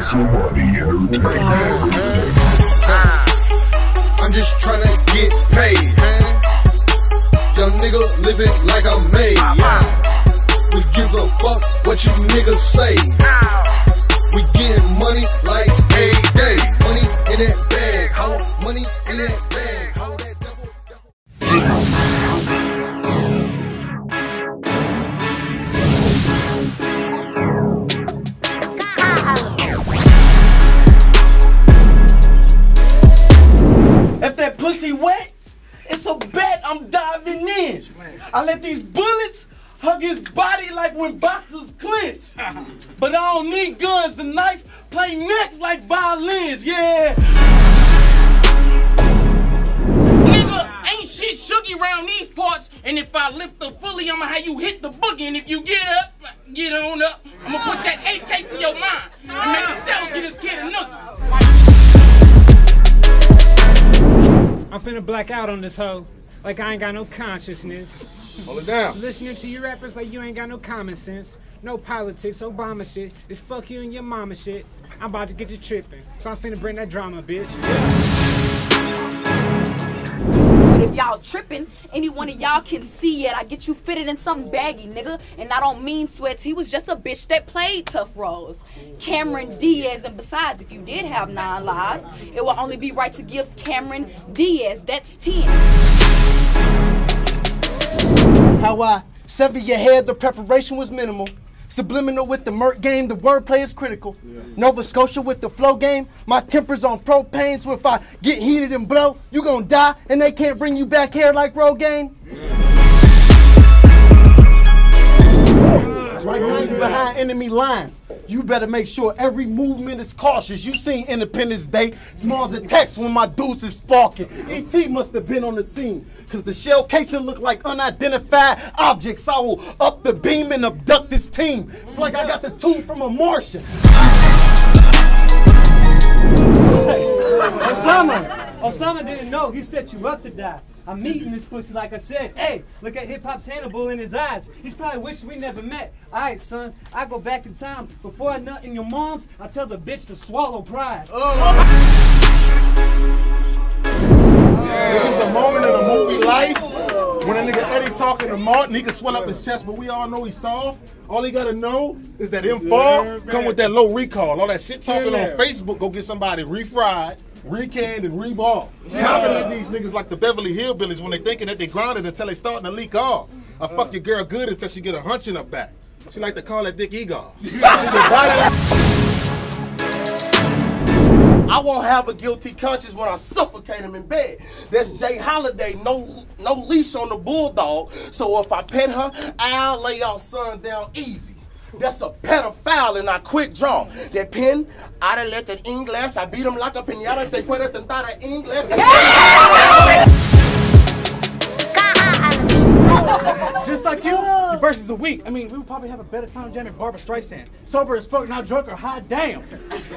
Asomani Entertainment. I'm just tryna get paid. Young nigga living like I'm made, yeah. We give a fuck what you niggas say. We getting money like I let these bullets hug his body like when boxers clinch. But I don't need guns. The knife play next like violins. Yeah. Nigga, ain't shit shooky around these parts. And if I lift the fully, I'ma have you hit the boogie. And if you get up, get on up. I'ma put that AK to your mind and make the cells get his kid a nookie. I'm finna black out on this hoe. Like I ain't got no consciousness. Hold it down. Listening to you rappers like you ain't got no common sense. No politics, Obama shit. It's fuck you and your mama shit. I'm about to get you tripping. So I'm finna bring that drama, bitch. But if y'all tripping, any one of y'all can see it. I get you fitted in some baggy, nigga. And I don't mean sweats. He was just a bitch that played tough roles. Cameron Diaz. And besides, if you did have nine lives, it would only be right to give Cameron Diaz. That's 10. How I sever your head, the preparation was minimal. Subliminal with the Merc game, the wordplay is critical. Nova Scotia with the flow game, my temper's on propane, so if I get heated and blow, you gonna die, and they can't bring you back here like Rogaine. Right now you behind enemy lines. You better make sure every movement is cautious. You seen Independence Day, smalls a text when my dudes is sparking. ET must have been on the scene, cause the shell casing look like unidentified objects. I will up the beam and abduct this team. It's like I got the tool from a Martian. Osama! Osama didn't know he set you up to die. I'm meeting this pussy like I said. Hey, look at hip hop's Hannibal in his eyes. He's probably wishing we never met. Alright, son, I go back in time. Before I nut in your mom's, I tell the bitch to swallow pride. Oh. This is the moment of the movie life when a nigga Eddie talking to Martin, he can swell up his chest, but we all know he's soft. All he gotta know is that him fall come with that low recall. All that shit talking on Facebook, go get somebody refried, recanned, and reballed. Popping at these niggas like the Beverly Hillbillies when they thinking that they grounded until they starting to leak off. I fuck your girl good until she get a hunch in her back. She like to call that dick Egon. She get body I won't have a guilty conscience when I suffocate him in bed. That's Jay Holiday, no no leash on the bulldog. So if I pet her, I'll lay y'all son down easy. That's a pedophile and I quick draw. That pen, I done let that English, I beat him like a pinata, se puede tentar a English. Just like you, your verses are weak. I mean, we would probably have a better time jamming Barbra Streisand. Sober as fuck, not drunk or high damn.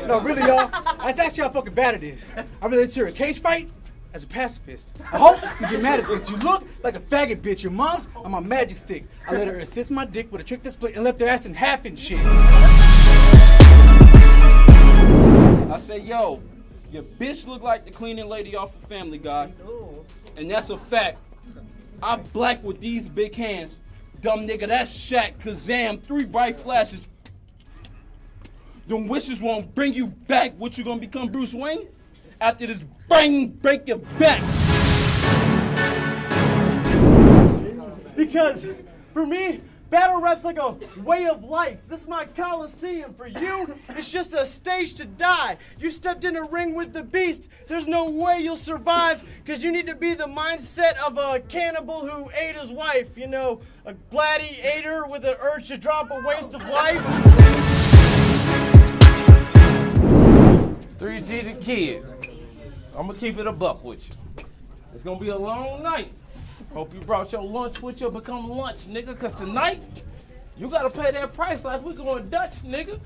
No, really, y'all. That's actually how fucking bad it is. I relate to a cage fight as a pacifist. I hope you get mad at this. You look like a faggot bitch. Your mom's on my magic stick. I let her assist my dick with a trick that split and left her ass in half and shit. I say, yo, your bitch look like the cleaning lady off of Family Guy. And that's a fact. I'm black with these big hands. Dumb nigga, that's Shaq, Kazam, three bright flashes. Them wishes won't bring you back. What you gonna become, Bruce Wayne? After this brain break your back. Because for me, battle rap's like a way of life. This is my coliseum. For you, it's just a stage to die. You stepped in a ring with the beast. There's no way you'll survive because you need to be the mindset of a cannibal who ate his wife. You know, a gladiator with an urge to drop a waste of life. 3G the kid. I'm gonna keep it a buck with you. It's gonna be a long night. Hope you brought your lunch with you. Become lunch, nigga. Cause tonight you gotta pay that price like we going Dutch, nigga.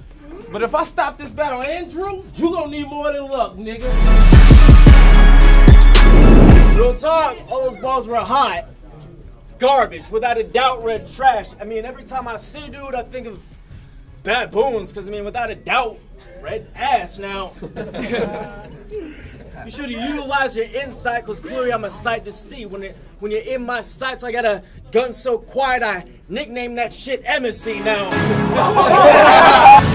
But if I stop this battle, Andrew, you gonna need more than luck, nigga. Real talk, all those balls were hot. Garbage, without a doubt, red trash. I mean, every time I see dude, I think of baboons, because I mean, without a doubt, red ass now. you should have utilized your insight, because clearly I'm a sight to see. When it, when you're in my sights, I got a gun so quiet, I nicknamed that shit Embassy now.